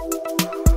Música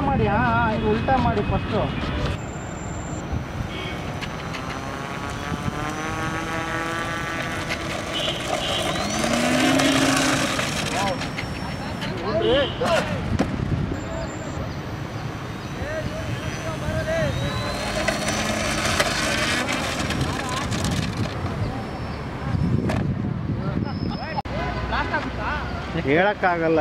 ಮಾಡಿ ಹಾಂ ಹಾಂ ಇದು ಉಲ್ಟಾ ಮಾಡಿ ಫಸ್ಟು ಹೇಳಕ್ಕಾಗಲ್ಲ.